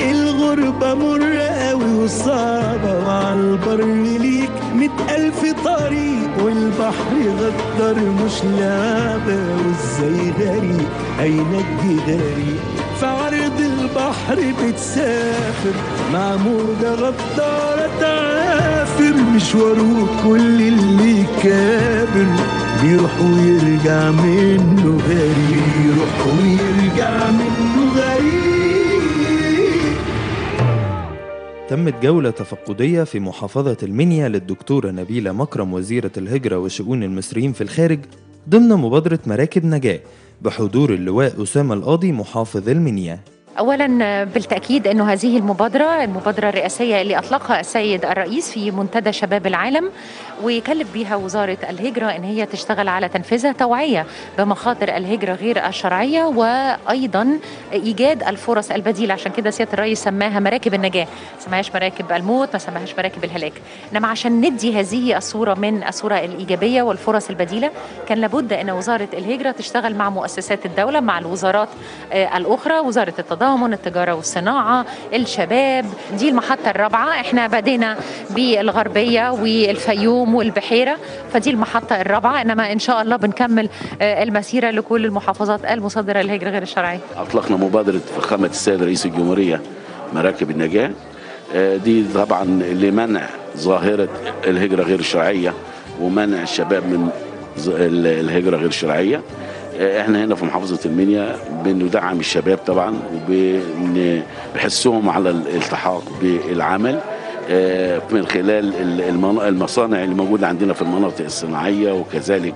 الغربة مر قوي وصعبة وعلى البر ليك مئة ألف طريق والبحر غدر مش لعبة وازاي غريق هينجي غريق في عرض البحر بتسافر. مع موجة غدارة تعافر مشواره كل اللي كابر بيروح ويرجع منه غريب. بيروح ويرجع منه تمت جولة تفقدية في محافظة المنيا للدكتورة نبيلة مكرم وزيرة الهجرة وشؤون المصريين في الخارج ضمن مبادرة مراكب نجاة بحضور اللواء أسامة القاضي محافظ المنيا. اولا بالتأكيد انه هذه المبادرة المبادرة الرئاسية اللي أطلقها السيد الرئيس في منتدى شباب العالم ويكلف بها وزارة الهجرة أن هي تشتغل على تنفيذها توعية بمخاطر الهجرة غير الشرعية وأيضا إيجاد الفرص البديلة. عشان كده سياده الرئيس سماها مراكب النجاة. ما سماهاش مراكب الموت ما سماهاش مراكب الهلاك. إنما عشان ندي هذه الصورة من الصورة الإيجابية والفرص البديلة كان لابد أن وزارة الهجرة تشتغل مع مؤسسات الدولة مع الوزارات الأخرى وزارة التضامن التضامن التجارة والصناعة الشباب دي المحطة الرابعة. إحنا بدينا بالغربية والفيوم والبحيرة فدي المحطة الرابعة. إنما إن شاء الله بنكمل المسيرة لكل المحافظات المصدرة للهجرة غير الشرعية. أطلقنا مبادرة فخامة السيد رئيس الجمهورية مراكب النجاة. دي طبعا لمنع ظاهرة الهجرة غير الشرعية ومنع الشباب من الهجرة غير الشرعية. إحنا هنا في محافظة المنيا بندعم الشباب طبعا وبنحثهم على الالتحاق بالعمل من خلال المصانع اللي موجودة عندنا في المناطق الصناعية وكذلك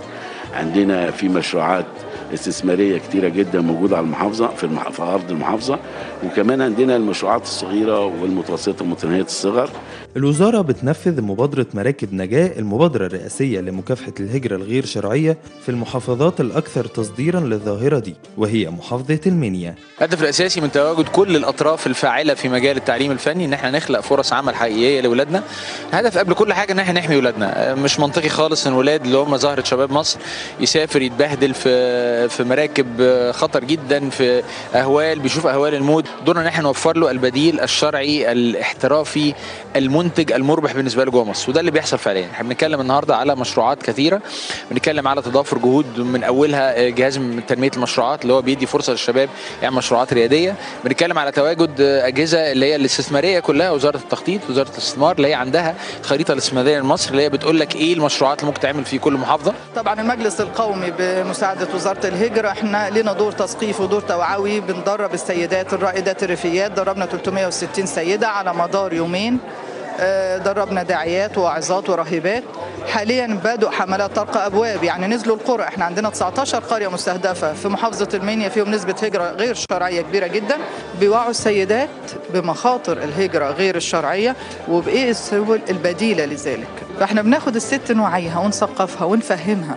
عندنا في مشروعات استثمارية كتيرة جدا موجودة على المحافظة في, المح... في أرض المحافظة. وكمان عندنا المشروعات الصغيرة والمتوسطة ومتناهيه الصغر. الوزارة بتنفذ مبادرة مراكب نجاة المبادرة الرئاسية لمكافحة الهجرة الغير شرعية في المحافظات الأكثر تصديرا للظاهرة دي وهي محافظة المنيا الهدف الأساسي من تواجد كل الأطراف الفاعلة في مجال التعليم الفني إن إحنا نخلق فرص عمل حقيقية لأولادنا الهدف قبل كل حاجة إن إحنا نحمي أولادنا مش منطقي خالص إن ولاد اللي هم ظاهرة شباب مصر يسافر يتبهدل في في مراكب خطر جدا في أهوال بيشوف أهوال الموت. دورنا إن إحنا نوفر له البديل الشرعي الاحترافي المنتج المربح بالنسبة له جوه مصر. وده اللي بيحصل فعليا. إحنا بنتكلم النهارده على مشروعات كثيرة. بنتكلم على تضافر جهود من أولها جهاز من تنمية المشروعات اللي هو بيدي فرصة للشباب يعمل مشروعات ريادية. بنتكلم على تواجد أجهزة اللي هي الاستثمارية كلها وزارة التخطيط وزارة الاستثمار اللي هي عندها خريطة الاستثمارية لمصر اللي هي بتقول لك إيه المشروعات اللي ممكن تعمل في كل محافظة. طبعا المجلس القومي بمساعدة وزارة الهجرة. إحنا لنا دور تثقيفي ودور توعوي بندرب السيدات الرائدات الريفيات. دربنا 360 سيدة على مدار يومين. دربنا داعيات وواعظات وراهبات حاليا بدأوا حملات طرق أبواب يعني نزلوا القرى. إحنا عندنا 19 قرية مستهدفة في محافظة المنيا فيهم نسبة هجرة غير شرعية كبيرة جدا. بيوعوا السيدات بمخاطر الهجرة غير الشرعية وبإيه السبل البديلة لذلك. فإحنا بناخد الست نوعيها ونثقفها ونفهمها.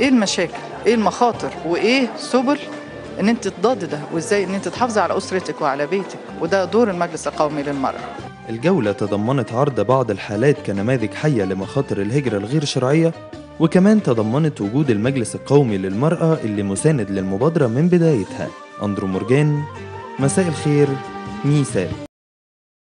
إيه المشاكل؟ إيه المخاطر وايه سبل ان انت تضاد ده وازاي ان انت تحافظي على اسرتك وعلى بيتك. وده دور المجلس القومي للمرأة. الجولة تضمنت عرض بعض الحالات كنماذج حية لمخاطر الهجرة الغير شرعية وكمان تضمنت وجود المجلس القومي للمرأة اللي مساند للمبادرة من بدايتها. أندرو مورجان مساء الخير ميسال